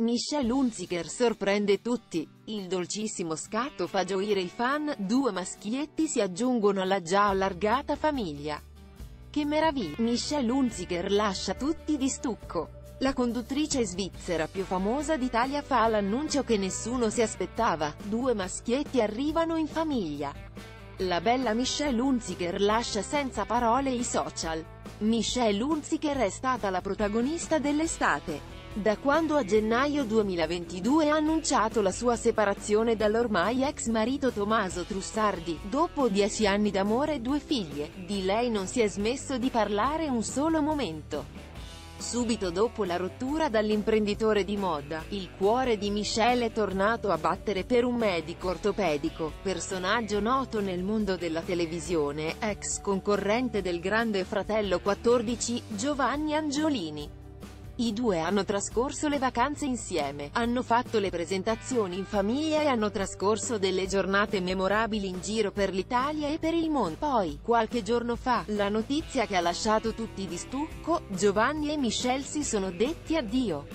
Michelle Hunziker sorprende tutti. Il dolcissimo scatto fa gioire i fan, due maschietti si aggiungono alla già allargata famiglia. Che meraviglia! Michelle Hunziker lascia tutti di stucco. La conduttrice svizzera più famosa d'Italia fa l'annuncio che nessuno si aspettava, due maschietti arrivano in famiglia. La bella Michelle Hunziker lascia senza parole i social. Michelle Hunziker è stata la protagonista dell'estate. Da quando a gennaio 2022 ha annunciato la sua separazione dall'ormai ex marito Tommaso Trussardi, dopo dieci anni d'amore e due figlie, di lei non si è smesso di parlare un solo momento. Subito dopo la rottura dall'imprenditore di moda, il cuore di Michelle è tornato a battere per un medico ortopedico, personaggio noto nel mondo della televisione, ex concorrente del grande fratello 14, Giovanni Angiolini. I due hanno trascorso le vacanze insieme, hanno fatto le presentazioni in famiglia e hanno trascorso delle giornate memorabili in giro per l'Italia e per il mondo. Poi, qualche giorno fa, la notizia che ha lasciato tutti di stucco, Giovanni e Michelle si sono detti addio.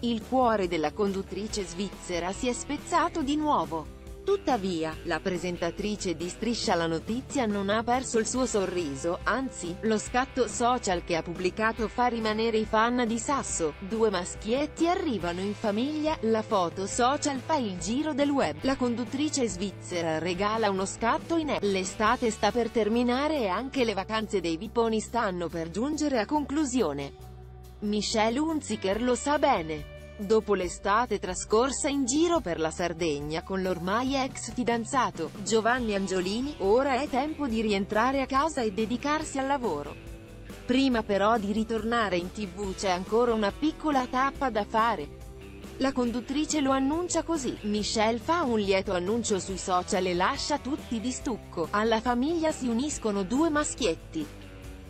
Il cuore della conduttrice svizzera si è spezzato di nuovo. Tuttavia, la presentatrice di Striscia la Notizia non ha perso il suo sorriso, anzi, lo scatto social che ha pubblicato fa rimanere i fan di Sasso. Due maschietti arrivano in famiglia, la foto social fa il giro del web. La conduttrice svizzera regala uno scatto in e. L'estate sta per terminare e anche le vacanze dei Viponi stanno per giungere a conclusione. Michelle Hunziker lo sa bene. Dopo l'estate trascorsa in giro per la Sardegna con l'ormai ex fidanzato, Giovanni Angiolini, ora è tempo di rientrare a casa e dedicarsi al lavoro. Prima però di ritornare in tv c'è ancora una piccola tappa da fare. La conduttrice lo annuncia così, Michelle fa un lieto annuncio sui social e lascia tutti di stucco, alla famiglia si uniscono due maschietti.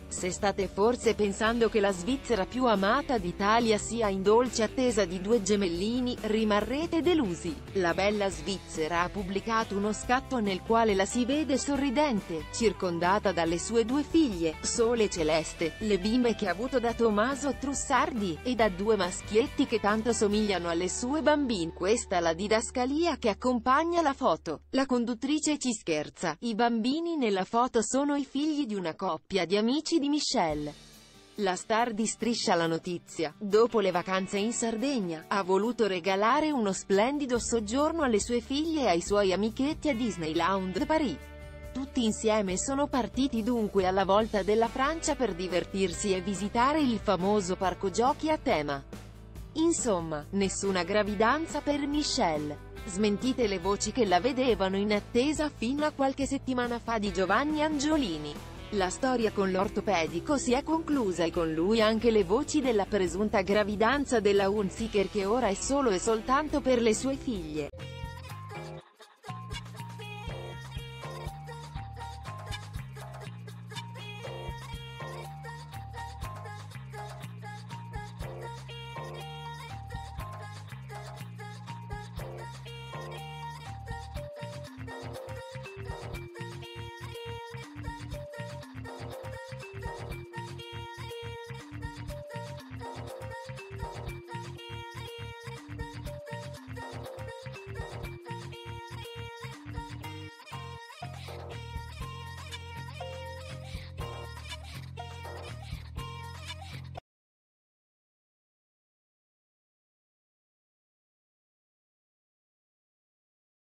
Se state forse pensando che la Svizzera più amata d'Italia sia in dolce attesa di due gemellini, rimarrete delusi. La bella Svizzera ha pubblicato uno scatto nel quale la si vede sorridente, circondata dalle sue due figlie, Sole e Celeste, le bimbe che ha avuto da Tommaso Trussardi, e da due maschietti che tanto somigliano alle sue bambine. Questa la didascalia che accompagna la foto. La conduttrice ci scherza, i bambini nella foto sono i figli di una coppia di amici di Michelle. La star di Striscia la Notizia, dopo le vacanze in Sardegna, ha voluto regalare uno splendido soggiorno alle sue figlie e ai suoi amichetti a Disneyland Paris. Tutti insieme sono partiti dunque alla volta della Francia per divertirsi e visitare il famoso parco giochi a tema. Insomma, nessuna gravidanza per Michelle. Smentite le voci che la vedevano in attesa fino a qualche settimana fa di Giovanni Angiolini. La storia con l'ortopedico si è conclusa e con lui anche le voci della presunta gravidanza della Hunziker che ora è solo e soltanto per le sue figlie.